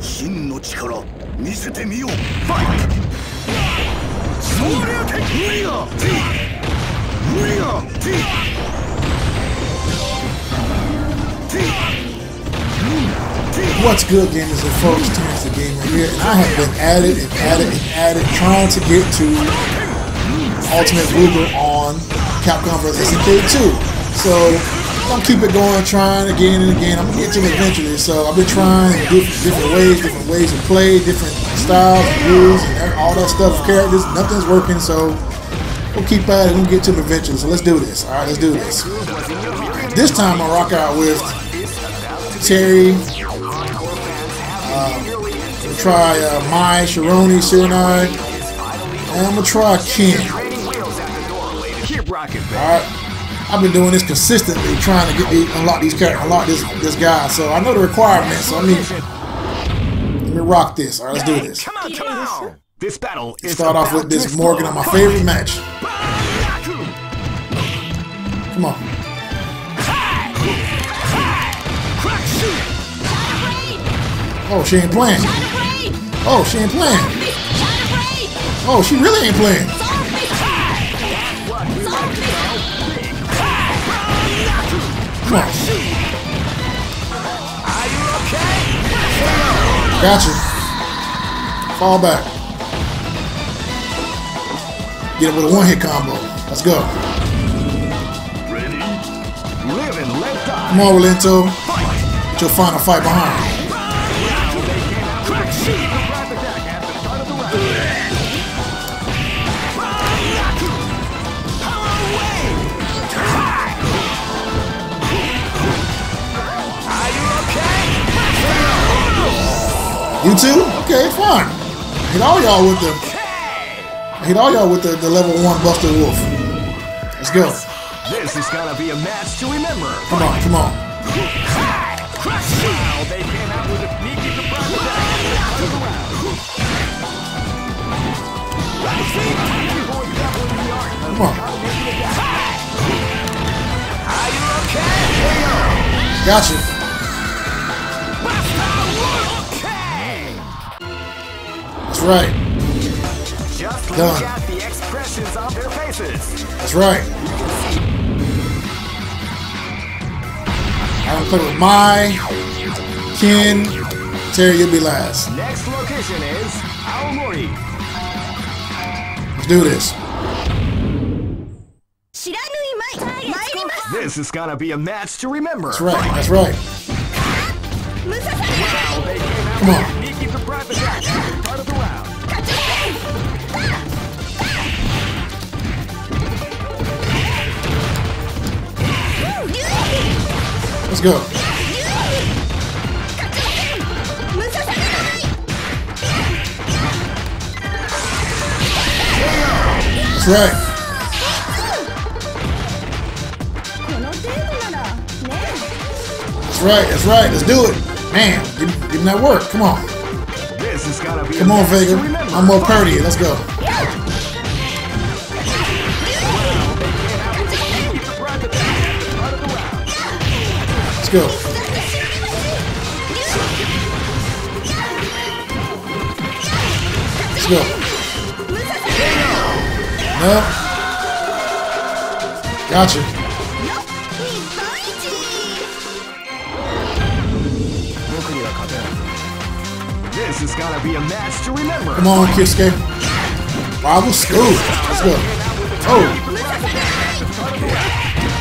真の力見せてみよう。ファイトソーリアテックウリアティウリアティティ What's good gamers and folks, Terrence the Gamer here, and I have been at it and at it and at it trying to get to Ultimate Rugal on Capcom vs. SNK 2. So I'm gonna keep it going, trying again and again. I'm gonna get to it eventually. So I've been trying different, different ways, different ways to play, different styles, and rules, and all that stuff. Characters, nothing's working. So we'll keep at it. We'll get to it eventually. So let's do this. All right, let's do this. This time I rock out with Terry. Um, we'll try uh, Mai, Sharoni, Sirenai, and I'm gonna try Ken. Keep rocking. All right. I've been doing this consistently, trying to get the, unlock these characters, unlock this this guy. So I know the requirements. So I mean, let me rock this. All right, let's do this. Come on, come on. This battle is Start off with this Morgan on my favorite match. Come on. Oh, she ain't playing. Oh, she ain't playing. Oh, she really ain't playing. On. Are you okay? Gotcha. Fall back. Get it with a one hit combo. Let's go. Ready? Live and let die. Come on, Rolento. Get your final fight behind. You too? Okay, fine. Hit all y'all with the hit all y'all with the, the level one Buster Wolf. Let's go. This is gonna be a match to remember. Come on, come on. Wow, they came out with a sneaky surprise attack at the start of the round. Before grappling the art of Come on. how to make the attack. Are you okay? Here you go. Gotcha. That's right. Just look at the expressions on their faces. That's right. I will play with my Ken Terry. You'll be last. Next location is Aomori. Let's do this. This is gonna be a match to remember. That's right. That's right. Come on. Let's go. That's right. That's right, that's right, let's do it. Man, give, give him that work, come on. Come on, Vega. I'm more Purdy, let's go. Let's go. Let's go. No. Gotcha. This is gonna be a match to remember. Come on, Kyosuke. Rival school. Let's go. Oh.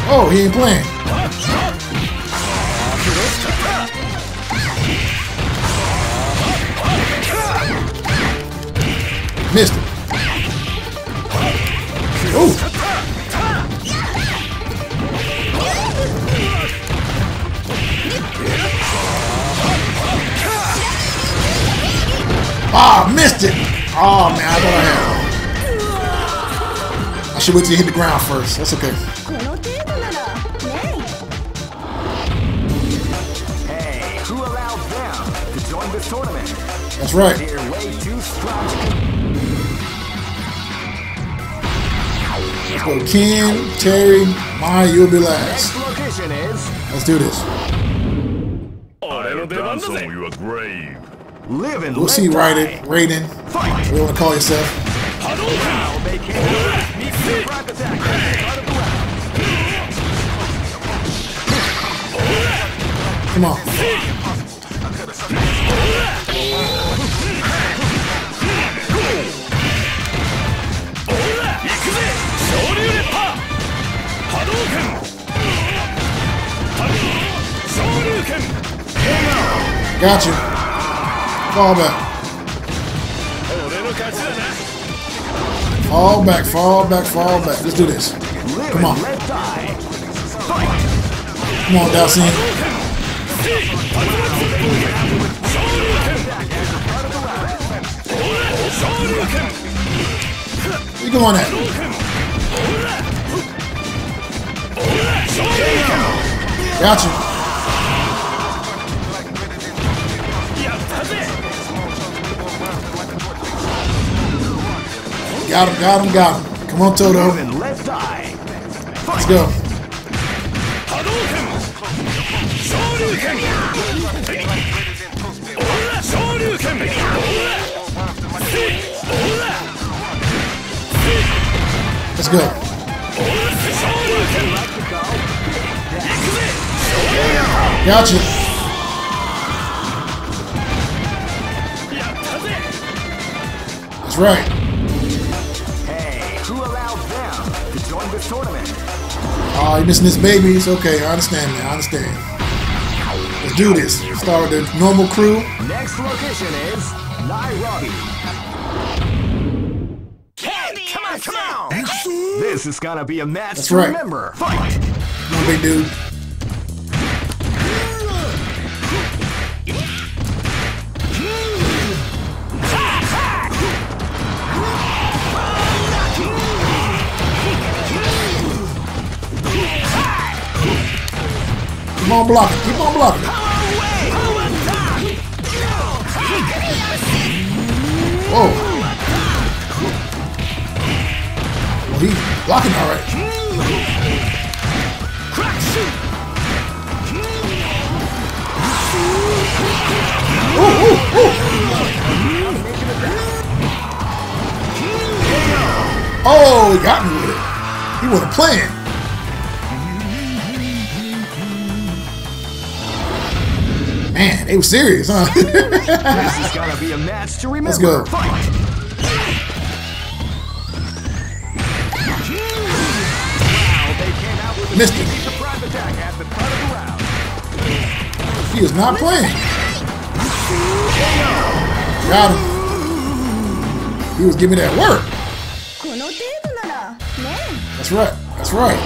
Oh, he ain't playing. Missed it. Ooh. Ah, missed it. Oh ah, man, I thought I had. I should wait till you hit the ground first. That's okay. Hey, who allowed them to join this tournament? That's right. Let's go. Ken, Terry, Maya, you'll be last. Next location is Let's do this. I have done so your grave. Live and We'll see, die. Raiden. Raiden. Fight. What you want to call yourself? Now they Got you. Fall back. Fall back, fall back, fall back. Let's do this. Come on. Come on, Dhalsim. You going at? Got you. Got him, got him, got him. Come on, Toto. Let's go. Let's go. Gotcha. That's right. Oh, you missing this baby? It's okay. I understand, man. I understand. Let's do this. Start with the normal crew. Next location is Nairobi. Hey, come on, come on! This is gonna be a match That's to right. remember. Fight! Come on, big dude. On blocking. Keep on blocking. Whoa. Well, he blocking all right. Oh, he got me with it. He wasn't playing. man, they were serious, huh? this has gotta be a match to remember. Let's go. Fight. Wow, Missed is not playing. Got him. He was giving that work. That's right. That's right.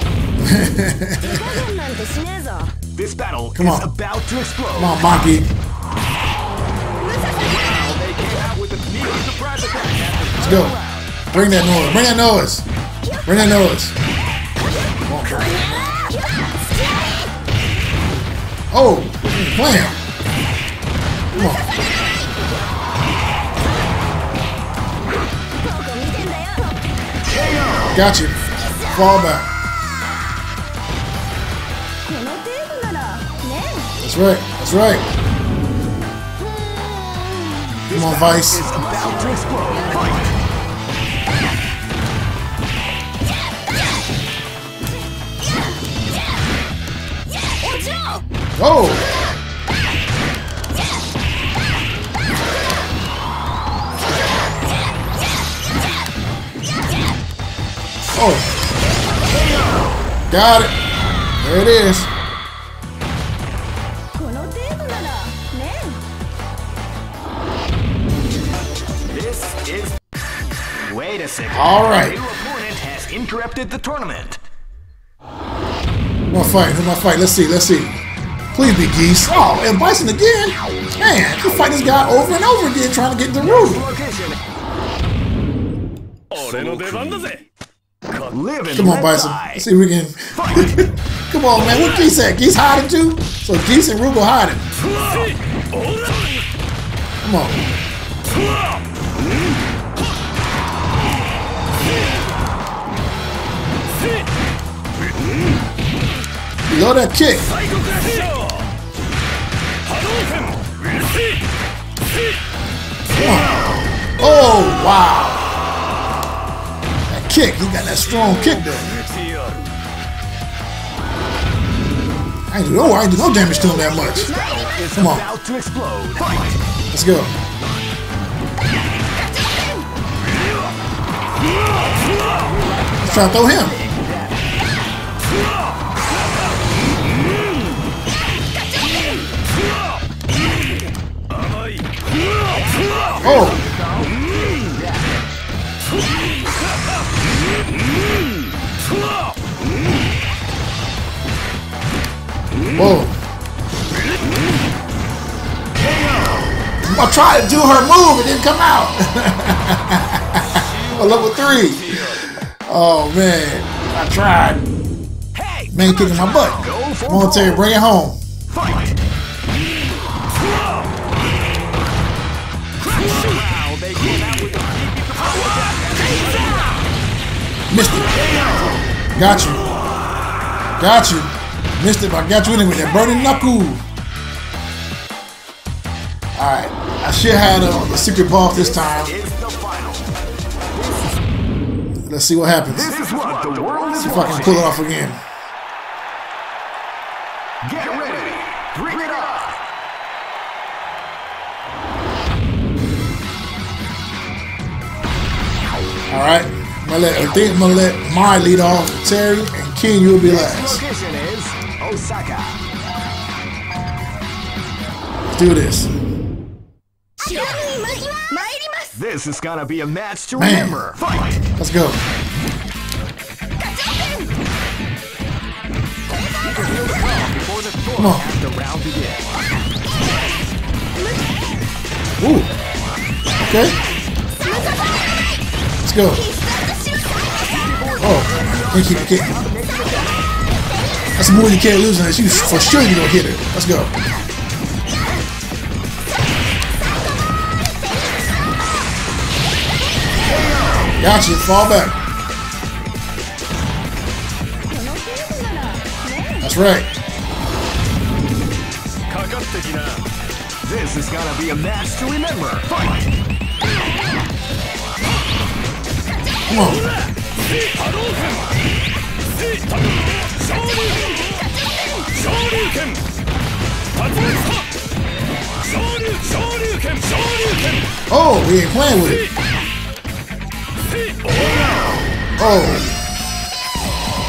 This battle Come on. is about to explode. Come on, Maki. Let's go. Bring that noise. Bring that noise. Bring that noise. Oh, blam. Come on. Got you. Fall back. Right. That's right. Come on, Vice. Oh. Oh. Got it. There it is. Wait a second. All right. Your opponent has interrupted the tournament. My fight, My fight. Let's see, let's see. Please be Geese. Oh, and Bison again? Man, you fight this guy over and over again trying to get the roof. Come on, Bison. Let's see if we can. Come on, man. What Geese at? Geese hiding too? So Geese and Rugal hiding. Come on. You're a Oh, wow. That kick. He got that strong kick there. I ain't do no, do no damage to him that much. Come on. Let's go. Let's try to throw him. Whoa. I tried to do her move, it didn't come out. oh, level three. Oh man, I tried. Man kicking my butt. Go for Come on, Terry, bring it home. Missed it. Got you. Got you. Missed it, but I got you anyway. That burning knuckle. Alright. I should have the, the uh, secret boss this time. It's the final. Let's see what happens. This is what the world is See if I can pull it off again. Get ready. Bring it up. Alright. I'm i I think I'm gonna let my lead off Terry and King. You'll be last. Location is Osaka. Do this. This is gonna be a match to Man. remember. Fight. Let's go. Come on. Ooh. Okay. Let's go. Thank you. Get. That's more you can't lose unless you for sure you don't hit it. Let's go. Gotcha, fall back. That's right. This is gonna be a match to remember. Fight! Come on. Oh, we ain't playing with it. Oh.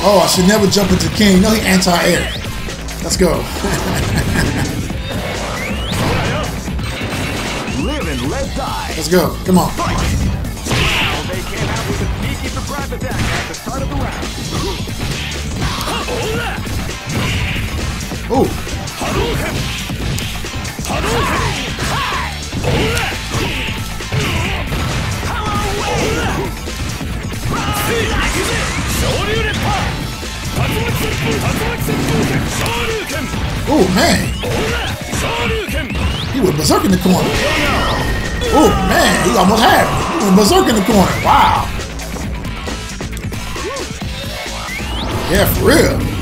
Oh, I should never jump into King. No, he anti-air. Let's go. Live and let die. Let's go. Come on. Oh man. He went berserk in the corner. Oh man, he almost had me. He went berserk in the corner. Wow. Yeah, for real.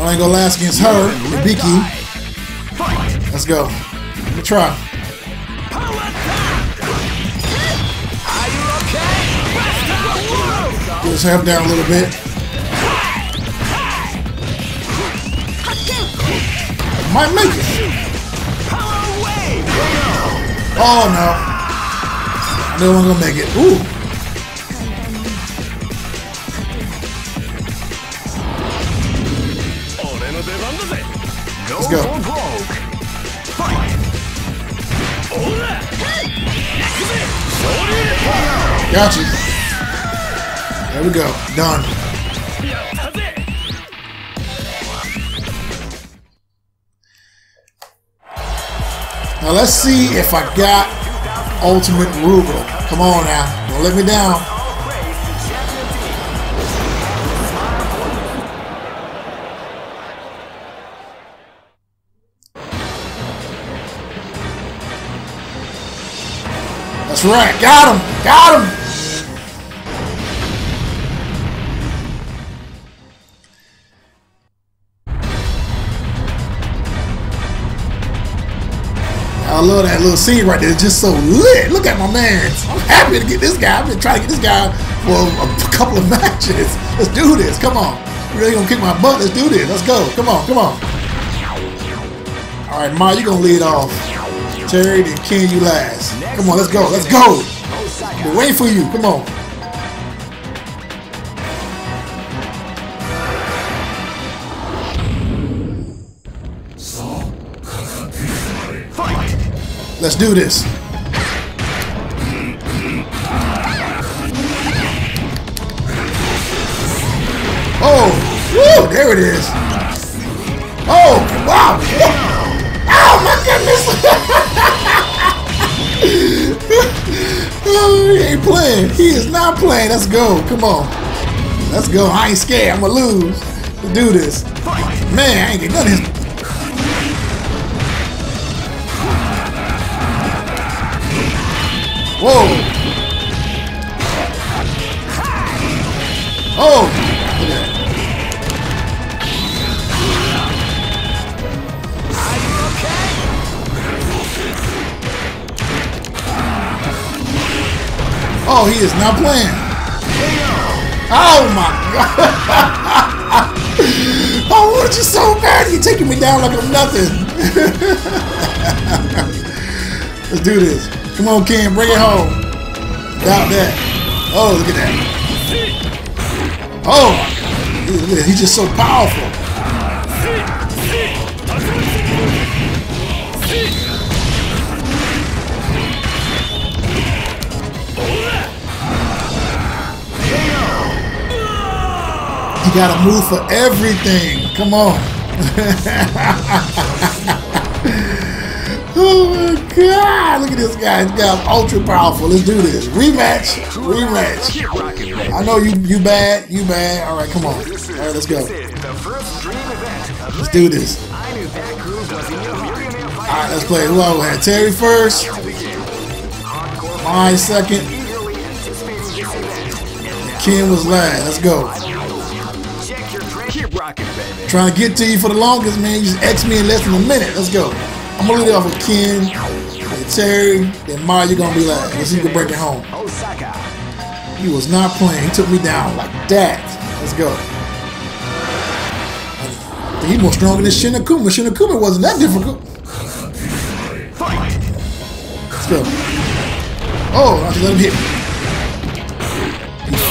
I ain't gonna last against her, Hibiki. Let's go. Let me try. Get his head down a little bit. Might make it. Oh no. I I wasn't gonna make it. Ooh. Let's go. Got you. There we go. Done. Now let's see if I got Ultimate Rugal. Come on now. Don't let me down. That's right. Got him. Got him. I love that little scene right there. It's just so lit. Look at my man. I'm happy to get this guy. I've been trying to get this guy for a, couple of matches. Let's do this. Come on. You really gonna kick my butt? Let's do this. Let's go. Come on. Come on. All right, Ma, you gonna lead off. Terry, then Ken, you last. Come on, let's go. Let's go. Been waiting for you. Come on. Let's do this. Oh, woo, there it is. Oh, wow. Oh, my goodness. playing. He is not playing. Let's go. Come on. Let's go. I ain't scared. I'm going to lose. Let's do this. Man, I ain't get this Whoa! Oh! Oh, he is not playing. Oh my god! I want you so bad. You're taking me down like I'm nothing. Let's do this. Come on, Ken, bring it home. Doubt that. Oh, look at that. Oh. He's just so powerful. You gotta move for everything. Come on. Oh my god! Look at this guy. This guy's ultra powerful. Let's do this. Rematch. Rematch. I know you you bad. You bad. All right, come on. All right, let's go. Let's do this. All right, let's play. Who I had? Terry first. Mine second. Ken was last. Let's go. Trying to get to you for the longest, man. You just X me in less than a minute. Let's go. I'm gonna lead it off with Ken, then Terry, then Mario. You're gonna be like, let's see if you can break it home. Osaka. He was not playing. He took me down like that. Let's go. He's more stronger than Shin Akuma. Shin Akuma wasn't that difficult. Fight. Let's go. Oh, I just let him hit me.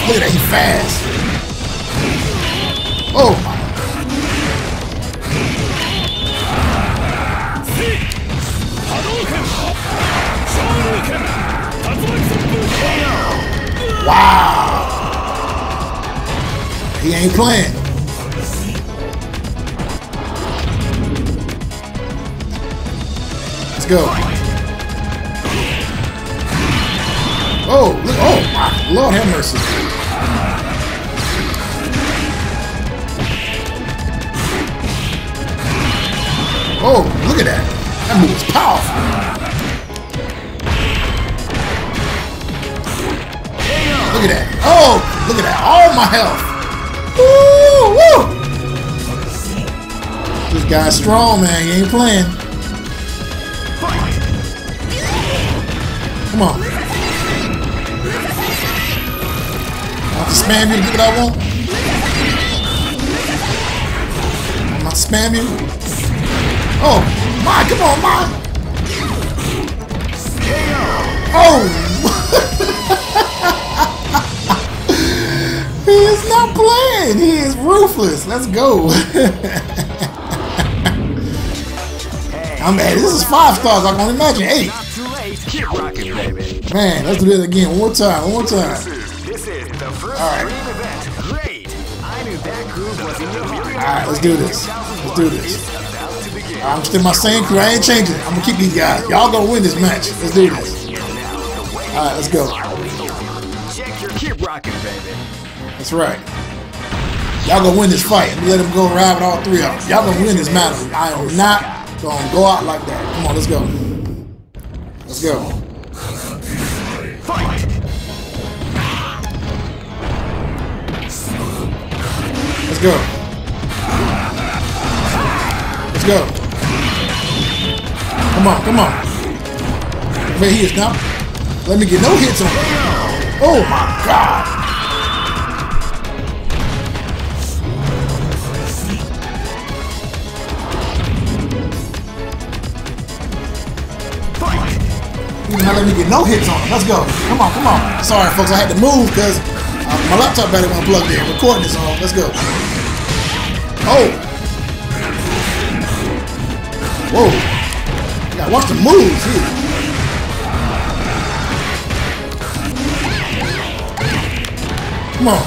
Look at that, he fast. Oh my Wow. He ain't playing. Let's go. Oh, look, oh my Lord have mercy. Oh, look at that. That move is powerful. Look at that. Oh, look at that. All my health. Woo, woo. This guy's strong, man. He ain't playing. Come on. I have to spam you to get what I want. I'm not spam you. Oh, my, come on, my. Oh. He is not playing. He is ruthless. Let's go. I'm mad. This is five stars. I can imagine eight. Man, let's do this again. One more time. One more time. All right. All right, let's do this. Let's do this. I'm still my same crew. I ain't changing. I'm gonna keep these guys. Y'all gonna win this match. Let's do this. All right, let's go. Keep rocking, baby. That's right. Y'all gonna win this fight. Let him go ride with all three of them. Y'all gonna win this battle. I am not gonna go out like that. Come on, let's go. Let's go. Fight! Let's go. Let's go. Come on, come on. Man, he is not. Let me get no hits on him. Oh my god. He's not letting me get no hits on him. Let's go. Come on, come on. Sorry, folks, I had to move because uh, my laptop battery went plugged in. Recording this on. Let's go. Oh. Whoa. Gotta watch the moves here. Come on.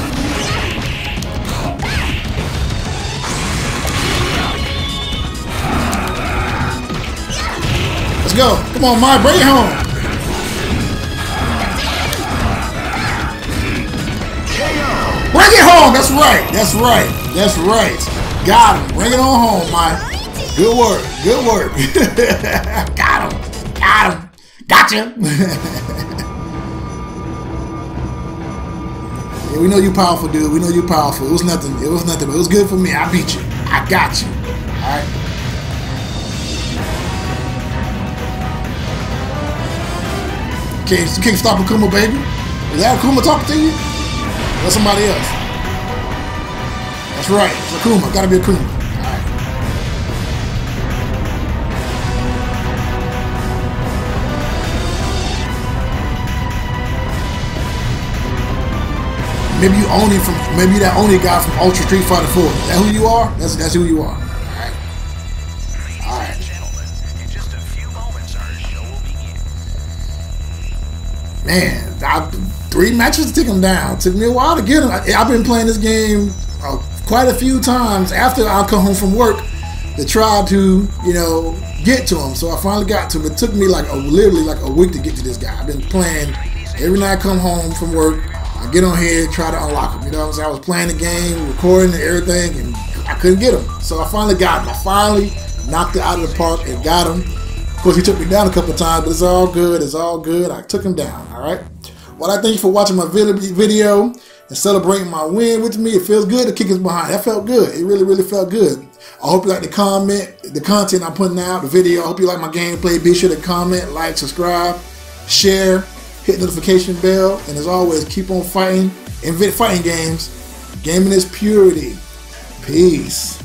Let's go. Come on, my bring it home. Bring it home. That's right. That's right. That's right. Got him. Bring it on home, my. Good work. Good work. Got him. Got him. Gotcha. yeah, we know you powerful, dude. We know you powerful. It was nothing. It was nothing. But it was good for me. I beat you. I got you. All right. Can't, can't stop Akuma, baby. Is that Akuma talking to you? Or somebody else? That's right. It's Akuma. Gotta be Akuma. Alright. Maybe you him from maybe that only guy from Ultra Street Fighter 4. Is that who you are? That's that's who you are. Alright. Alright. A man, I, three matches to take him down. Took me a while to get him. I, have been playing this game uh, quite a few times after I come home from work to try to, you know, get to him. So I finally got to him. It took me like a literally like a week to get to this guy. I've been playing every night I come home from work. I get on here, try to unlock him. You know? I was playing the game, recording and everything, and I couldn't get him. So I finally got him. I finally knocked it out of the park and got him. Of course, he took me down a couple times, but it's all good. It's all good. I took him down. All right. Well, I thank you for watching my video and celebrating my win with me. It feels good to kick his behind. That felt good. It really, really felt good. I hope you like the comment, the content I'm putting out, the video. I hope you like my gameplay. Be sure to comment, like, subscribe, share, hit notification bell, and as always, keep on fighting. Invent fighting games. Gaming is purity. Peace.